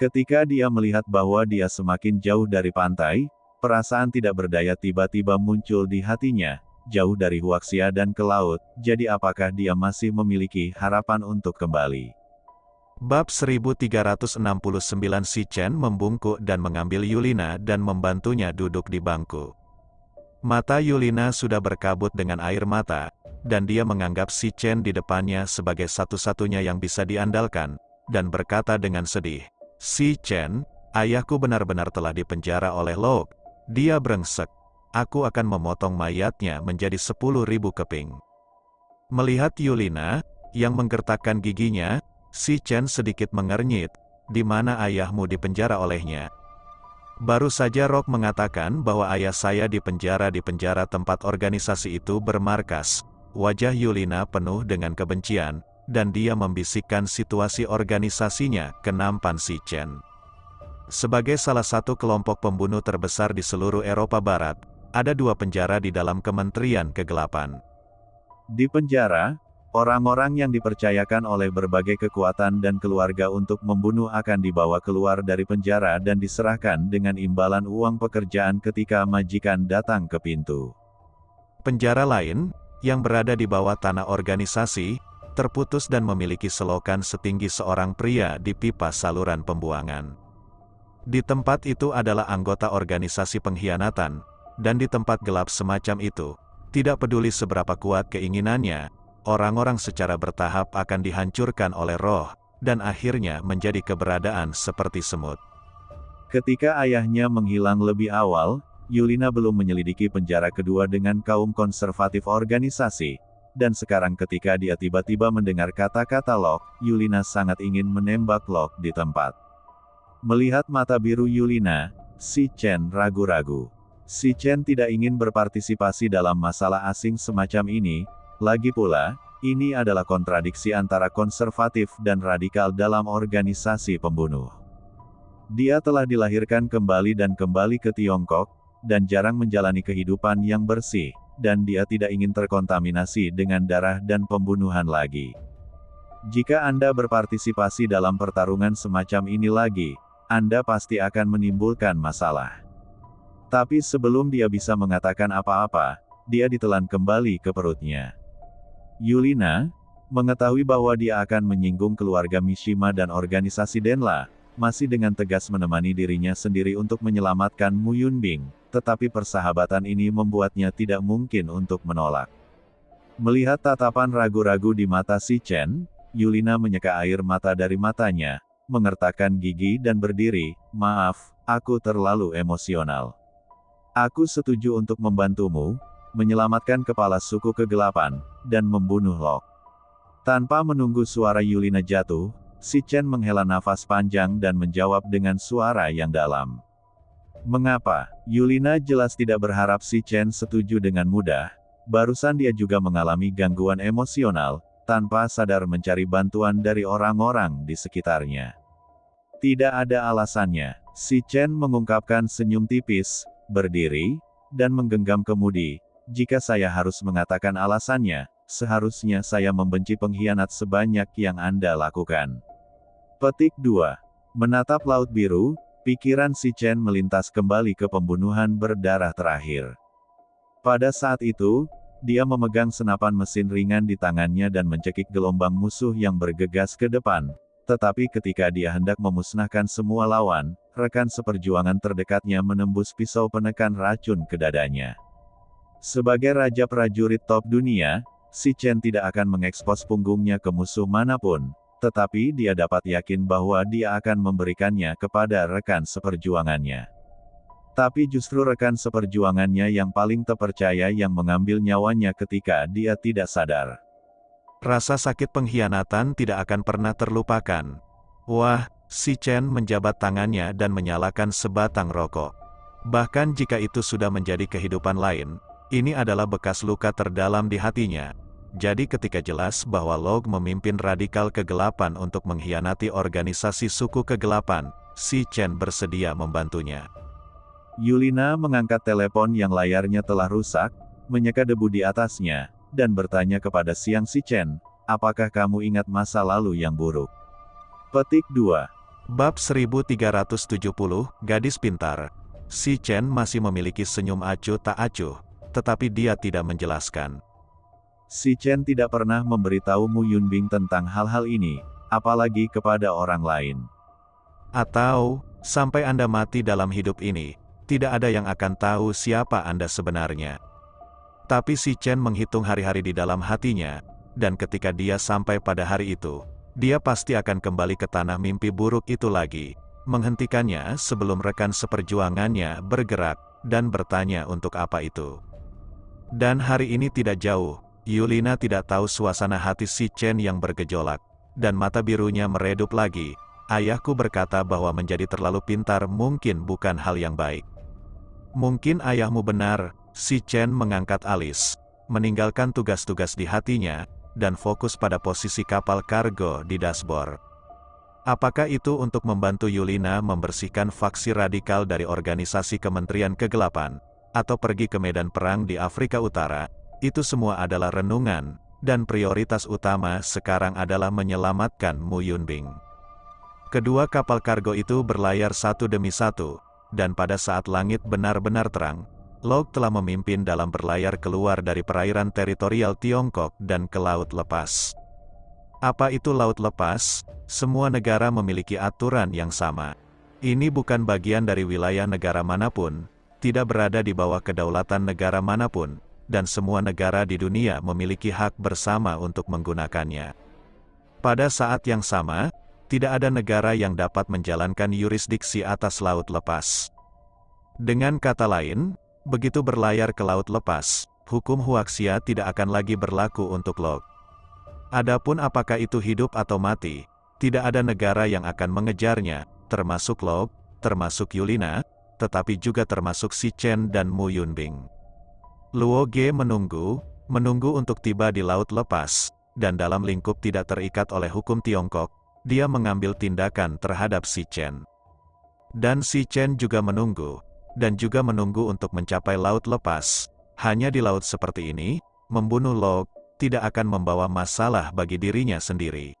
Ketika dia melihat bahwa dia semakin jauh dari pantai, perasaan tidak berdaya tiba-tiba muncul di hatinya, jauh dari Huaxia dan ke laut, jadi apakah dia masih memiliki harapan untuk kembali? Bab 1369 Si Chen membungkuk dan mengambil Yulina dan membantunya duduk di bangku. Mata Yulina sudah berkabut dengan air mata, dan dia menganggap Si Chen di depannya sebagai satu-satunya yang bisa diandalkan, dan berkata dengan sedih, Si Chen, ayahku benar-benar telah dipenjara oleh Lok. Dia brengsek. Aku akan memotong mayatnya menjadi sepuluh ribu keping. Melihat Yulina, yang menggertakkan giginya, Si Chen sedikit mengernyit, di mana ayahmu dipenjara olehnya. Baru saja Rock mengatakan bahwa ayah saya dipenjara di penjara tempat organisasi itu bermarkas. Wajah Yulina penuh dengan kebencian, dan dia membisikkan situasi organisasinya ke nampan si Chen. Sebagai salah satu kelompok pembunuh terbesar di seluruh Eropa Barat, ada dua penjara di dalam Kementerian Kegelapan. Di penjara, Orang-orang yang dipercayakan oleh berbagai kekuatan dan keluarga untuk membunuh akan dibawa keluar dari penjara dan diserahkan dengan imbalan uang pekerjaan ketika majikan datang ke pintu. Penjara lain, yang berada di bawah tanah organisasi, terputus dan memiliki selokan setinggi seorang pria di pipa saluran pembuangan. Di tempat itu adalah anggota organisasi pengkhianatan, dan di tempat gelap semacam itu, tidak peduli seberapa kuat keinginannya, orang-orang secara bertahap akan dihancurkan oleh roh, dan akhirnya menjadi keberadaan seperti semut. Ketika ayahnya menghilang lebih awal, Yulina belum menyelidiki penjara kedua dengan kaum konservatif organisasi, dan sekarang ketika dia tiba-tiba mendengar kata-kata Lok, Yulina sangat ingin menembak Lok di tempat. Melihat mata biru Yulina, si Chen ragu-ragu. Si Chen tidak ingin berpartisipasi dalam masalah asing semacam ini, lagi pula, ini adalah kontradiksi antara konservatif dan radikal dalam organisasi pembunuh. Dia telah dilahirkan kembali dan kembali ke Tiongkok, dan jarang menjalani kehidupan yang bersih, dan dia tidak ingin terkontaminasi dengan darah dan pembunuhan lagi. Jika Anda berpartisipasi dalam pertarungan semacam ini lagi, Anda pasti akan menimbulkan masalah. Tapi sebelum dia bisa mengatakan apa-apa, dia ditelan kembali ke perutnya. Yulina, mengetahui bahwa dia akan menyinggung keluarga Mishima dan organisasi Denla, masih dengan tegas menemani dirinya sendiri untuk menyelamatkan Mu Yunbing, tetapi persahabatan ini membuatnya tidak mungkin untuk menolak. Melihat tatapan ragu-ragu di mata si Chen, Yulina menyeka air mata dari matanya, mengertakkan gigi dan berdiri, maaf, aku terlalu emosional. Aku setuju untuk membantumu, menyelamatkan kepala suku kegelapan, dan membunuh Lok. Tanpa menunggu suara Yulina jatuh, si Chen menghela nafas panjang dan menjawab dengan suara yang dalam. Mengapa? Yulina jelas tidak berharap si Chen setuju dengan mudah. Barusan dia juga mengalami gangguan emosional, tanpa sadar mencari bantuan dari orang-orang di sekitarnya. Tidak ada alasannya, si Chen mengungkapkan senyum tipis, berdiri, dan menggenggam kemudi. Jika saya harus mengatakan alasannya, seharusnya saya membenci pengkhianat sebanyak yang Anda lakukan. Petik 2. Menatap laut biru, Pikiran si Chen melintas kembali ke pembunuhan berdarah terakhir. Pada saat itu, dia memegang senapan mesin ringan di tangannya dan mencekik gelombang musuh yang bergegas ke depan. Tetapi ketika dia hendak memusnahkan semua lawan, rekan seperjuangan terdekatnya menembus pisau penekan racun ke dadanya. Sebagai raja prajurit top dunia, si Chen tidak akan mengekspos punggungnya ke musuh mana pun, tetapi dia dapat yakin bahwa dia akan memberikannya kepada rekan seperjuangannya. Tapi justru rekan seperjuangannya yang paling terpercaya yang mengambil nyawanya ketika dia tidak sadar. Rasa sakit pengkhianatan tidak akan pernah terlupakan. Wah, si Chen menjabat tangannya dan menyalakan sebatang rokok. Bahkan jika itu sudah menjadi kehidupan lain, ini adalah bekas luka terdalam di hatinya, jadi ketika jelas bahwa Log memimpin radikal kegelapan untuk mengkhianati organisasi suku kegelapan, si Chen bersedia membantunya. Yulina mengangkat telepon yang layarnya telah rusak, menyeka debu di atasnya, dan bertanya kepada Siang Si Chen, apakah kamu ingat masa lalu yang buruk? Petik 2. Bab 1370, Gadis Pintar. Si Chen masih memiliki senyum acuh tak acuh, tetapi dia tidak menjelaskan. Si Chen tidak pernah memberitahu Mu Yunbing tentang hal-hal ini, apalagi kepada orang lain. Atau, sampai Anda mati dalam hidup ini, tidak ada yang akan tahu siapa Anda sebenarnya. Tapi si Chen menghitung hari-hari di dalam hatinya, dan ketika dia sampai pada hari itu, dia pasti akan kembali ke tanah mimpi buruk itu lagi, menghentikannya sebelum rekan seperjuangannya bergerak, dan bertanya untuk apa itu. Dan hari ini tidak jauh, Yulina tidak tahu suasana hati si Chen yang bergejolak, dan mata birunya meredup lagi. Ayahku berkata bahwa menjadi terlalu pintar mungkin bukan hal yang baik. Mungkin ayahmu benar, si Chen mengangkat alis, meninggalkan tugas-tugas di hatinya, dan fokus pada posisi kapal kargo di dashboard. Apakah itu untuk membantu Yulina membersihkan faksi radikal dari organisasi Kementerian Kegelapan, atau pergi ke medan perang di Afrika Utara, itu semua adalah renungan, dan prioritas utama sekarang adalah menyelamatkan Mu Yunbing. Kedua kapal kargo itu berlayar satu demi satu, dan pada saat langit benar-benar terang, Log telah memimpin dalam berlayar keluar dari perairan teritorial Tiongkok dan ke laut lepas. Apa itu laut lepas? Semua negara memiliki aturan yang sama. Ini bukan bagian dari wilayah negara mana pun, tidak berada di bawah kedaulatan negara mana pun, dan semua negara di dunia memiliki hak bersama untuk menggunakannya. Pada saat yang sama, tidak ada negara yang dapat menjalankan yurisdiksi atas laut lepas. Dengan kata lain, begitu berlayar ke laut lepas, hukum Huaxia tidak akan lagi berlaku untuk Log. Adapun apakah itu hidup atau mati, tidak ada negara yang akan mengejarnya, termasuk Log, termasuk Yulina, tetapi juga termasuk Si Chen dan Mu Yunbing. Luo Ge menunggu, menunggu untuk tiba di laut lepas, dan dalam lingkup tidak terikat oleh hukum Tiongkok, dia mengambil tindakan terhadap Si Chen. Dan Si Chen juga menunggu, dan juga menunggu untuk mencapai laut lepas. Hanya di laut seperti ini, membunuh Log, tidak akan membawa masalah bagi dirinya sendiri.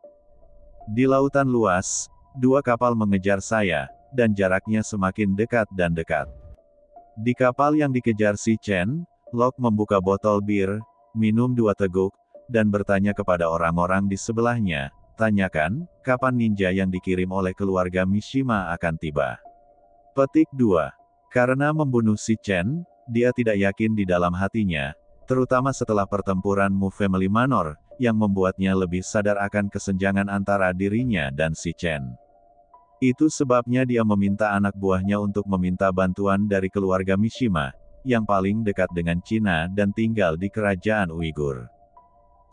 Di lautan luas, dua kapal mengejar saya, dan jaraknya semakin dekat dan dekat. Di kapal yang dikejar si Chen, Lok membuka botol bir, minum dua teguk, dan bertanya kepada orang-orang di sebelahnya, tanyakan, kapan ninja yang dikirim oleh keluarga Mishima akan tiba. Petik 2. Karena membunuh si Chen, dia tidak yakin di dalam hatinya, terutama setelah pertempuran Mu Family Manor, yang membuatnya lebih sadar akan kesenjangan antara dirinya dan si Chen. Itu sebabnya dia meminta anak buahnya untuk meminta bantuan dari keluarga Mishima, yang paling dekat dengan Cina dan tinggal di kerajaan Uighur.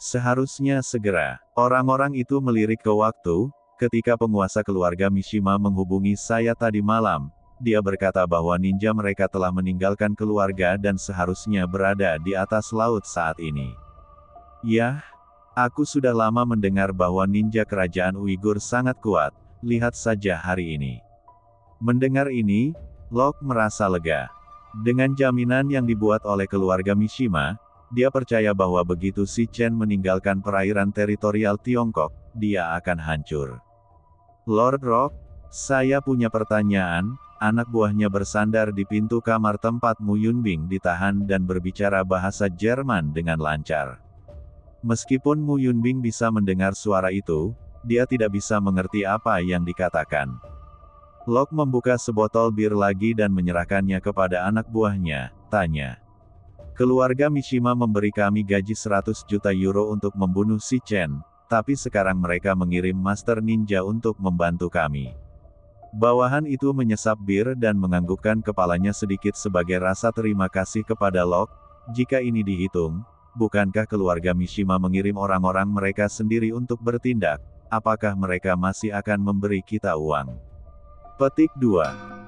Seharusnya segera, orang-orang itu melirik ke waktu, ketika penguasa keluarga Mishima menghubungi saya tadi malam, dia berkata bahwa ninja mereka telah meninggalkan keluarga dan seharusnya berada di atas laut saat ini. Yah, aku sudah lama mendengar bahwa ninja kerajaan Uighur sangat kuat, lihat saja hari ini. Mendengar ini, Locke merasa lega. Dengan jaminan yang dibuat oleh keluarga Mishima, dia percaya bahwa begitu si Chen meninggalkan perairan teritorial Tiongkok, dia akan hancur. Lord Rock, saya punya pertanyaan, anak buahnya bersandar di pintu kamar tempat Mu Yunbing ditahan dan berbicara bahasa Jerman dengan lancar. Meskipun Mu Yunbing bisa mendengar suara itu, dia tidak bisa mengerti apa yang dikatakan. Lok membuka sebotol bir lagi dan menyerahkannya kepada anak buahnya, tanya. Keluarga Mishima memberi kami gaji 100 juta euro untuk membunuh si Chen, tapi sekarang mereka mengirim Master Ninja untuk membantu kami. Bawahan itu menyesap bir dan menganggukkan kepalanya sedikit sebagai rasa terima kasih kepada Lok, jika ini dihitung, bukankah keluarga Mishima mengirim orang-orang mereka sendiri untuk bertindak, apakah mereka masih akan memberi kita uang? Petik 2.